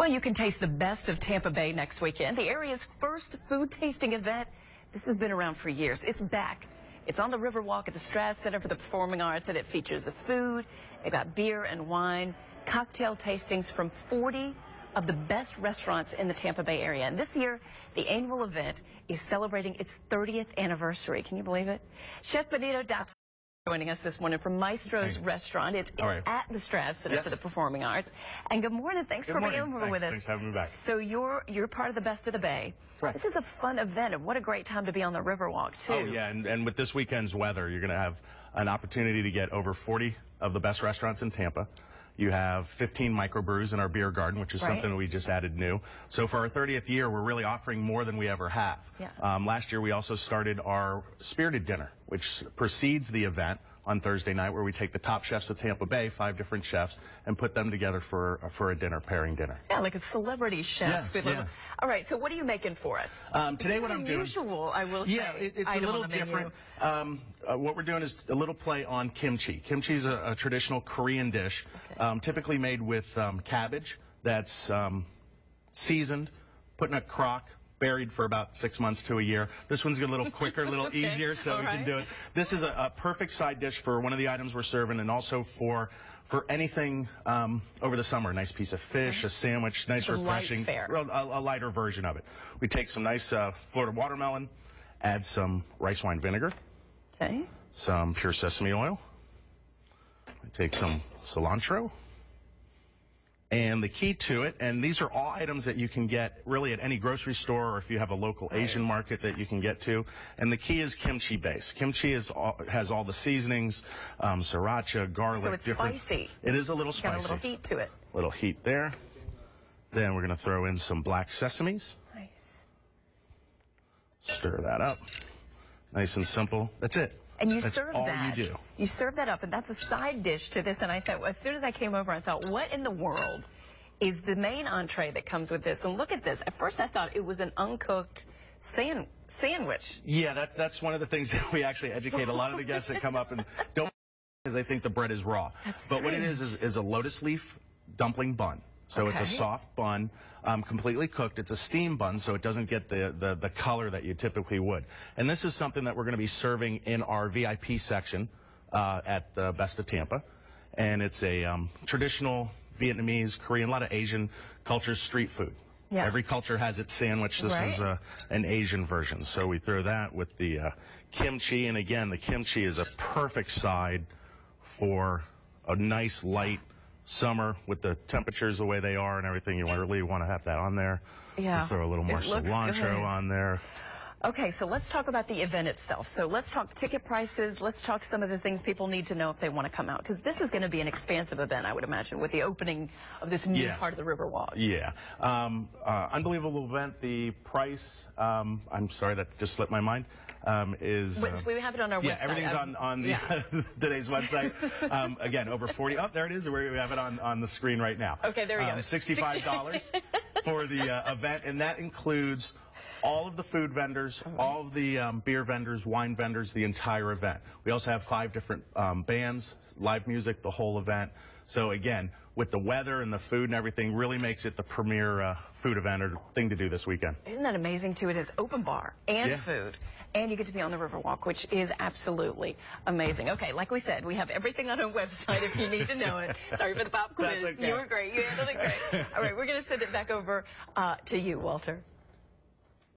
Well, you can taste the best of Tampa Bay next weekend. The area's first food tasting event. This has been around for years. It's back. It's on the Riverwalk at the Straz Center for the Performing Arts, and it features the food. They've got beer and wine, cocktail tastings from 40 of the best restaurants in the Tampa Bay area. And this year, the annual event is celebrating its 30th anniversary. Can you believe it? Chef Benito joining us this morning from Maestro's Restaurant. It's right. at the Straz Center Yes. for the Performing Arts. And good morning. Thanks Good for morning. being over Thanks. with us. Thanks for having me back. So you're you're part of the Best of the Bay. Right. This is a fun event, and what a great time to be on the Riverwalk too. Oh yeah, and, and with this weekend's weather, you're going to have an opportunity to get over 40 of the best restaurants in Tampa. You have 15 microbrews in our beer garden, which is Right. something we just added new. So for our 30th year, we're really offering more than we ever have. Yeah. Um, last year, we also started our spirited dinner, which precedes the event on Thursday night, where we take the top chefs of Tampa Bay, five different chefs, and put them together for for a dinner pairing dinner. Yeah, like a celebrity chef. Yes, yeah. All right, so what are you making for us? Um, today This what I'm doing- unusual, I will Yeah, say. it, it's a little different. Um, uh, what we're doing is a little play on kimchi. Kimchi is a, a traditional Korean dish, Okay. um, typically made with um, cabbage that's um, seasoned, put in a crock, buried for about six months to a year. This one's a little quicker, a little Okay, easier, so all we can do it. This is a, a perfect side dish for one of the items we're serving, and also for for anything um, over the summer. A nice piece of fish, a sandwich, nice refreshing, a, a lighter version of it. We take some nice uh, Florida watermelon, add some rice wine vinegar, Okay. some pure sesame oil. We take some cilantro. And the key to it, and these are all items that you can get really at any grocery store or if you have a local Asian market that you can get to. And the key is kimchi base. Kimchi is all, has all the seasonings, um, sriracha, garlic. So it's different- spicy. It is a little spicy. Got a little heat to it. Little heat there. Then we're going to throw in some black sesames. Nice. Stir that up. Nice and simple. That's it. And you That's serve all that. you do. You serve that up, and that's a side dish to this. And I thought, as soon as I came over, I thought, what in the world is the main entree that comes with this? And look at this. At first, I thought it was an uncooked san- sandwich. Yeah, that, that's one of the things that we actually educate a lot of the guests that come up and don't because they think the bread is raw. That's but what it is, is is a lotus leaf dumpling bun. So it's a soft bun, um, completely cooked. It's a steam bun, so it doesn't get the, the, the color that you typically would. And this is something that we're going to be serving in our VIP section uh, at the Best of Tampa. And it's a um, traditional Vietnamese, Korean, a lot of Asian cultures street food. Yeah. Every culture has its sandwich. This is Right. uh, an Asian version. So we throw that with the uh, kimchi. And again, the kimchi is a perfect side for a nice light summer with the temperatures the way they are and everything. You really want to have that on there. Yeah. You throw a little more cilantro good. on there. Okay, so let's talk about the event itself. So let's talk ticket prices. Let's talk some of the things people need to know if they want to come out. Because this is going to be an expansive event, I would imagine, with the opening of this new Yes. part of the Riverwalk. Yeah. Um, uh, unbelievable event. The price, um, I'm sorry, that just slipped my mind, um, is. Uh, we have it on our Yeah, website. everything's Um, on, on the, yeah. today's website. Um, again, over 40. Oh, there it is. We we have it on, on the screen right now. Okay, there we um, go. $65 for the uh, event, and that includes all of the food vendors, all of the um, beer vendors, wine vendors, the entire event. We also have five different um, bands, live music, the whole event. So again, with the weather and the food and everything, really makes it the premier uh, food event or thing to do this weekend. Isn't that amazing too? It is open bar and Yeah. food. And you get to be on the Riverwalk, which is absolutely amazing. Okay, like we said, we have everything on our website if you need to know it. Sorry for the pop quiz. Okay. You were great. You handled it great. All right, we're going to send it back over uh, to you, Walter.